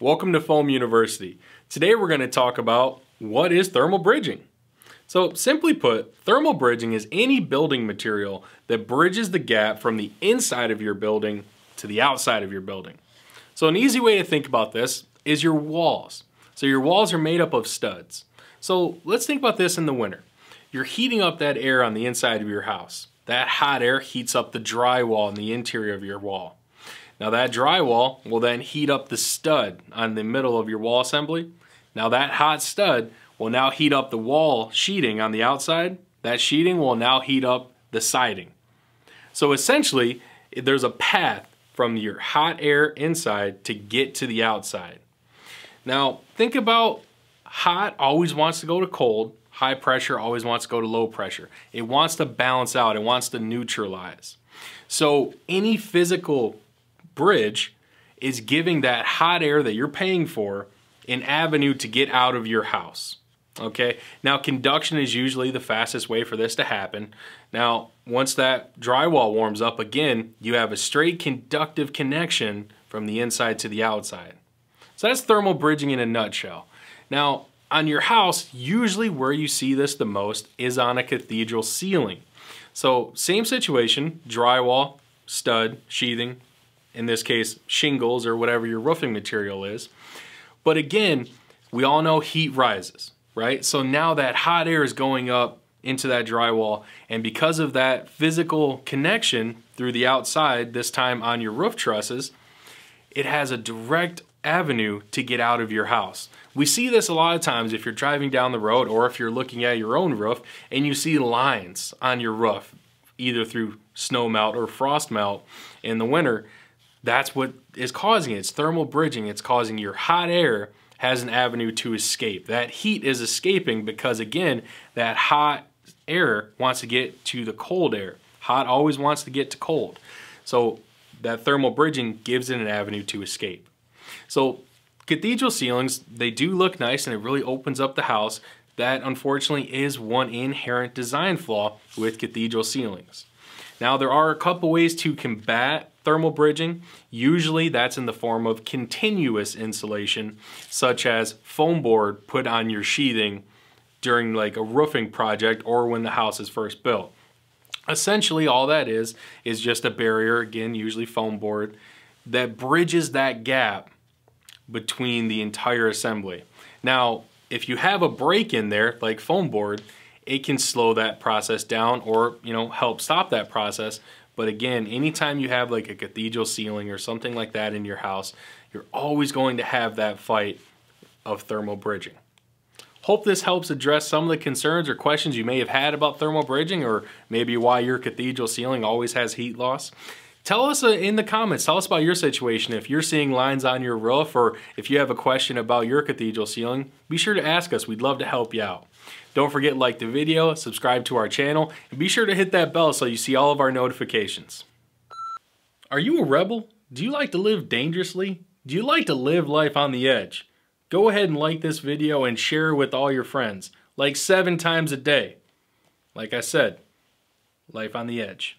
Welcome to Foam University. Today we're going to talk about what is thermal bridging. So simply put, thermal bridging is any building material that bridges the gap from the inside of your building to the outside of your building. So an easy way to think about this is your walls. So your walls are made up of studs. So let's think about this in the winter. You're heating up that air on the inside of your house. That hot air heats up the drywall in the interior of your wall. Now that drywall will then heat up the stud on the middle of your wall assembly. Now that hot stud will now heat up the wall sheeting on the outside. That sheeting will now heat up the siding. So essentially, there's a path from your hot air inside to get to the outside. Now, think about hot always wants to go to cold, high pressure always wants to go to low pressure. It wants to balance out, it wants to neutralize. So any physical bridge is giving that hot air that you're paying for an avenue to get out of your house. Okay, now conduction is usually the fastest way for this to happen. Now, once that drywall warms up again, you have a straight conductive connection from the inside to the outside. So that's thermal bridging in a nutshell. Now, on your house, usually where you see this the most is on a cathedral ceiling. So same situation, drywall, stud, sheathing, in this case shingles or whatever your roofing material is. But again, we all know heat rises, right? So now that hot air is going up into that drywall and because of that physical connection through the outside, this time on your roof trusses, it has a direct avenue to get out of your house. We see this a lot of times if you're driving down the road or if you're looking at your own roof and you see lines on your roof, either through snow melt or frost melt in the winter that's what is causing it. It's thermal bridging. It's causing your hot air has an avenue to escape. That heat is escaping because again, that hot air wants to get to the cold air. Hot always wants to get to cold. So that thermal bridging gives it an avenue to escape. So cathedral ceilings, they do look nice and it really opens up the house. That unfortunately is one inherent design flaw with cathedral ceilings. Now there are a couple ways to combat thermal bridging. Usually that's in the form of continuous insulation, such as foam board put on your sheathing during like a roofing project or when the house is first built. Essentially all that is, is just a barrier, again usually foam board, that bridges that gap between the entire assembly. Now, if you have a break in there, like foam board, it can slow that process down or you know help stop that process but again, anytime you have like a cathedral ceiling or something like that in your house, you're always going to have that fight of thermal bridging. Hope this helps address some of the concerns or questions you may have had about thermal bridging or maybe why your cathedral ceiling always has heat loss. Tell us uh, in the comments, tell us about your situation. If you're seeing lines on your roof or if you have a question about your cathedral ceiling, be sure to ask us. We'd love to help you out. Don't forget to like the video, subscribe to our channel, and be sure to hit that bell so you see all of our notifications. Are you a rebel? Do you like to live dangerously? Do you like to live life on the edge? Go ahead and like this video and share it with all your friends, like seven times a day. Like I said, life on the edge.